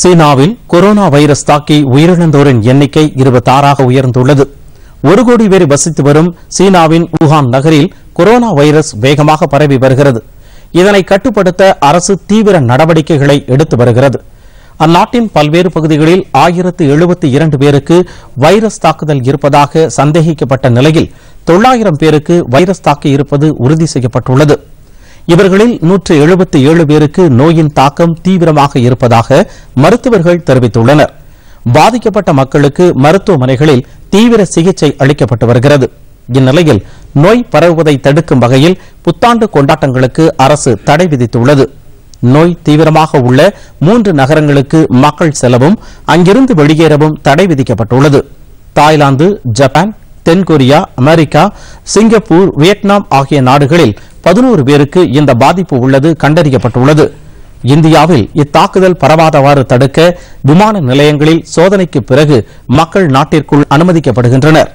சீனாவில் corona virus தாக்கி உயிரிழந்தோரின் எண்ணிக்கை இருபத்தாறாக உயர்ந்துள்ளது. ஒரு கோடி பேர் வசித்து வரும் சீனாவின் wuhan நகரில் கொரோனா வைரஸ் வேகமாக பரவி வருகிறது. இதனை கட்டுப்படுத்த அரசு தீவிர நடவடிக்கைகளை எடுத்து வருகிறது. அந்நாட்டின் பல்வேறு பகுதிகளில் ஆயிரத்து எழுபத்தி இரண்டு பேருக்கு வைரஸ் தாக்குதல் இருப்பதாக சந்தேகிக்கப்பட்ட நிலையில் தொள்ளாயிரம் பேருக்கு வைரஸ் தாக்கி இருப்பது உறுதி செய்யப்பட்டுள்ளது. இவர்களில் நூற்று எழுபத்தி ஏழு பேருக்கு நோயின் தாக்கம் தீவிரமாக இருப்பதாக மருத்துவர்கள் தெரிவித்துள்ளனர். பாதிக்கப்பட்ட மக்களுக்கு மருத்துவமனைகளில் தீவிர சிகிச்சை அளிக்கப்பட்டு வருகிறது. இந்நிலையில் நோய் பரவுவதை தடுக்கும் வகையில் புத்தாண்டு கொண்டாட்டங்களுக்கு அரசு தடை விதித்துள்ளது. நோய் தீவிரமாக உள்ள மூன்று நகரங்களுக்கு மக்கள் செல்லவும் அங்கிருந்து வெளியேறவும் தடை விதிக்கப்பட்டுள்ளது. தாய்லாந்து ஜப்பான் தென்கொரியா அமெரிக்கா சிங்கப்பூர் வியட்நாம் ஆகிய நாடுகளில் பதினோரு பேருக்கு இந்த பாதிப்பு உள்ளது கண்டறியப்பட்டுள்ளது. இந்தியாவில் இத்தாக்குதல் பரவாதவாறு தடுக்க விமான நிலையங்களில் சோதனைக்கு பிறகு மக்கள் நாட்டிற்குள் அனுமதிக்கப்படுகின்றனர்.